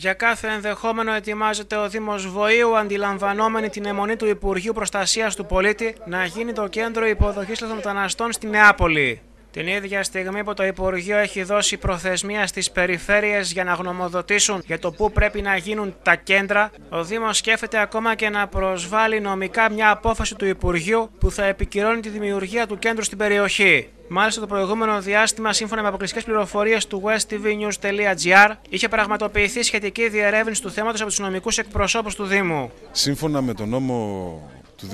Για κάθε ενδεχόμενο ετοιμάζεται ο Δήμος Βοήου, αντιλαμβανόμενη την αιμονή του Υπουργείου Προστασίας του Πολίτη, να γίνει το κέντρο υποδοχής μεταναστών στη Νεάπολη. Την ίδια στιγμή που το Υπουργείο έχει δώσει προθεσμία στις περιφέρειες για να γνωμοδοτήσουν για το πού πρέπει να γίνουν τα κέντρα, ο Δήμος σκέφτεται ακόμα και να προσβάλλει νομικά μια απόφαση του Υπουργείου που θα επικυρώνει τη δημιουργία του κέντρου στην περιοχή. Μάλιστα, το προηγούμενο διάστημα, σύμφωνα με αποκλειστικές πληροφορίες του westtvnews.gr, είχε πραγματοποιηθεί σχετική διερεύνηση του θέματος από τους νομικούς εκπροσώπους του Δήμου. Σύμφωνα με τον νόμο του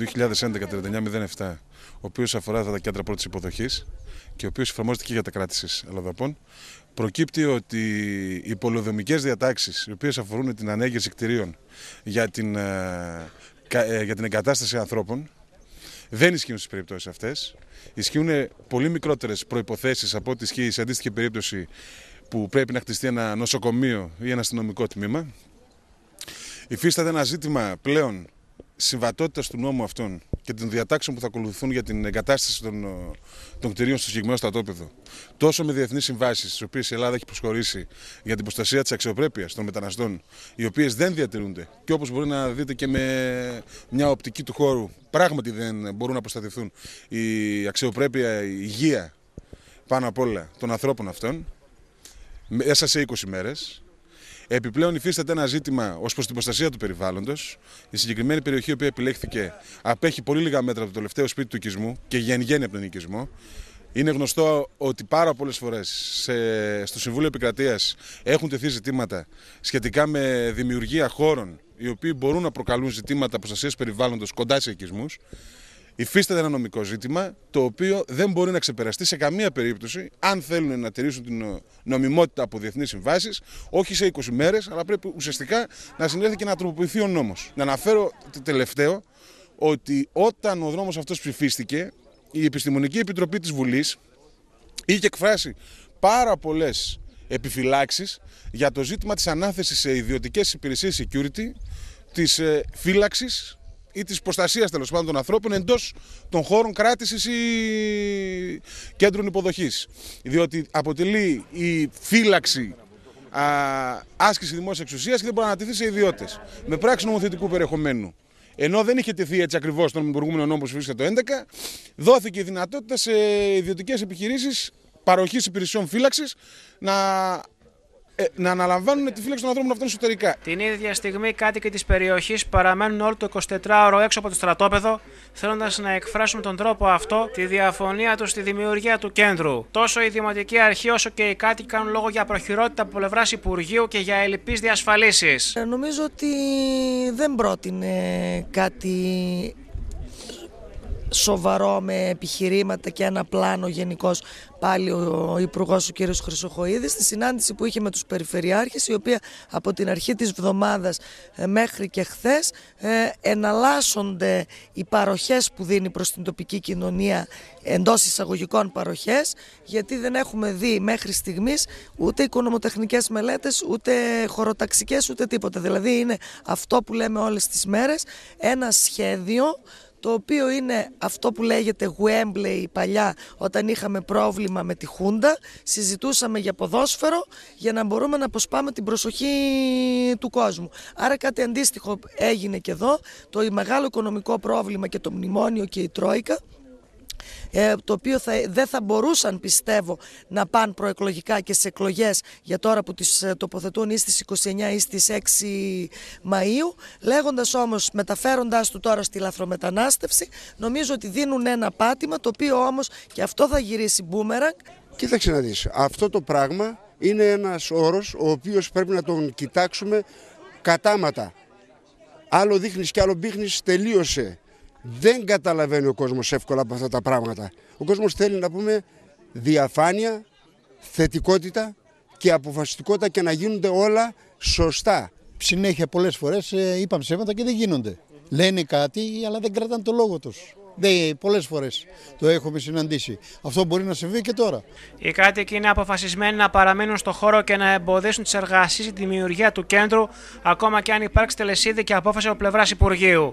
2011-3907, ο οποίος αφορά τα κέντρα πρώτης υποδοχής και ο οποίος εφαρμόζεται και για τα κράτη τη Ελλαδαπών, προκύπτει ότι οι πολυοδομικέ διατάξεις, οι οποίες αφορούν την ανέγερση κτηρίων για την, ε, ε, για την εγκατάσταση ανθρώπων, δεν ισχύουν στις περιπτώσεις αυτές. Ισχύουν πολύ μικρότερες προποθέσει από ό,τι ισχύει σε αντίστοιχη περίπτωση που πρέπει να χτιστεί ένα νοσοκομείο ή ένα αστυνομικό τμήμα. Υφίσταται ένα ζήτημα πλέον συμβατότητας του νόμου αυτών και των διατάξεων που θα ακολουθούν για την εγκατάσταση των, των κτηρίων στο συγκεκριμένο στρατόπεδο, τόσο με διεθνείς συμβάσεις, τι οποίες η Ελλάδα έχει προσχωρήσει για την προστασία της αξιοπρέπειας των μεταναστών, οι οποίες δεν διατηρούνται και όπως μπορεί να δείτε και με μια οπτική του χώρου, πράγματι δεν μπορούν να προστατευτούν η αξιοπρέπεια, η υγεία πάνω απ' όλα των ανθρώπων αυτών, μέσα σε 20 μέρες Επιπλέον υφίσταται ένα ζήτημα ως προς την προστασία του περιβάλλοντος. Η συγκεκριμένη περιοχή, η οποία επιλέχθηκε, απέχει πολύ λίγα μέτρα από το τελευταίο σπίτι του οικισμού και γέννη από τον οικισμό. Είναι γνωστό ότι πάρα πολλές φορές στο Συμβούλιο Επικρατείας έχουν τεθεί ζητήματα σχετικά με δημιουργία χώρων οι οποίοι μπορούν να προκαλούν ζητήματα προστασίας περιβάλλοντος κοντά σε οικισμούς υφίσταται ένα νομικό ζήτημα το οποίο δεν μπορεί να ξεπεραστεί σε καμία περίπτωση αν θέλουν να τηρήσουν την νομιμότητα από διεθνείς συμβάσεις, όχι σε 20 μέρες, αλλά πρέπει ουσιαστικά να συνέλθει και να τροποποιηθεί ο νόμος. Να αναφέρω το τελευταίο ότι όταν ο δρόμο αυτός ψηφίστηκε, η Επιστημονική Επιτροπή της Βουλής είχε εκφράσει πάρα πολλές επιφυλάξεις για το ζήτημα της ανάθεσης σε ιδιωτικές υπηρεσίες security της ε, φύλαξης ή της προστασίας τέλος πάντων των ανθρώπων εντός των χώρων κράτησης ή κέντρων υποδοχής. Διότι αποτελεί η φύλαξη α, άσκηση δημόσιας εξουσίας και δεν μπορεί να ανατηθεί σε ιδιώτες. Με πράξη νομοθετικού περιεχομένου. Ενώ δεν είχε τεθεί έτσι ακριβώς στον προηγούμενο νόμο που βρίσκεται το 2011, δόθηκε η δυνατότητα σε ιδιωτικές επιχειρήσεις παροχής υπηρεσιών φύλαξης να ε, να αναλαμβάνουν τη φύλαξη των ανθρώπων αυτών εσωτερικά. Την ίδια στιγμή, οι κάτοικοι της περιοχής παραμένουν όλο το 24ωρο έξω από το στρατόπεδο, θέλοντας να εκφράσουν τον τρόπο αυτό τη διαφωνία τους στη δημιουργία του κέντρου. Τόσο η Δημοτική Αρχή όσο και οι κάτοικοι κάνουν λόγο για προχειρότητα από πλευράς Υπουργείου και για ελλειπείς διασφαλίσεις. Ε, νομίζω ότι δεν πρότεινε κάτι σοβαρό με επιχειρήματα και ένα πλάνο γενικώς πάλι ο Υπουργός ο κ. Χρυσοχοίδης στη συνάντηση που είχε με τους Περιφερειάρχες η οποία από την αρχή της βδομάδας ε, μέχρι και χθες ε, εναλλάσσονται οι παροχές που δίνει προς την τοπική κοινωνία εντός εισαγωγικών παροχές γιατί δεν έχουμε δει μέχρι στιγμής ούτε οικονομοτεχνικές μελέτες ούτε χωροταξικές ούτε τίποτα δηλαδή είναι αυτό που λέμε όλες τις μέρες ένα σχέδιο το οποίο είναι αυτό που λέγεται Wembley παλιά όταν είχαμε πρόβλημα με τη Χούντα συζητούσαμε για ποδόσφαιρο για να μπορούμε να αποσπάμε την προσοχή του κόσμου. Άρα κάτι αντίστοιχο έγινε και εδώ, το μεγάλο οικονομικό πρόβλημα και το μνημόνιο και η Τρόικα ε, το οποίο θα, δεν θα μπορούσαν πιστεύω να πάνε προεκλογικά και σε εκλογές για τώρα που τις ε, τοποθετούν ή στις 29 ή στις 6 Μαΐου λέγοντας όμως μεταφέροντάς του τώρα στη λαθρομετανάστευση νομίζω ότι δίνουν ένα πάτημα το οποίο όμως και αυτό θα γυρίσει μπούμεραγκ Κοίταξε να δεις, αυτό το πράγμα είναι ένας όρος ο οποίος πρέπει να τον κοιτάξουμε κατάματα. Άλλο δείχνεις και άλλο μπήχνεις τελείωσε. Δεν καταλαβαίνει ο κόσμος εύκολα από αυτά τα πράγματα. Ο κόσμος θέλει να πούμε διαφάνεια, θετικότητα και αποφασιστικότητα και να γίνονται όλα σωστά. Συνέχεια πολλές φορές ε, είπαμε ψέματα και δεν γίνονται. Λένε κάτι αλλά δεν κρατάνε το λόγο τους. Δεν, πολλές φορές το έχουμε συναντήσει. Αυτό μπορεί να συμβεί και τώρα. Οι κάτοικοι είναι αποφασισμένοι να παραμείνουν στο χώρο και να εμποδίσουν τις εργασίες τη δημιουργία του κέντρου, ακόμα και αν υπάρξει τελεσίδικη απόφαση από πλευράς Υπουργείου.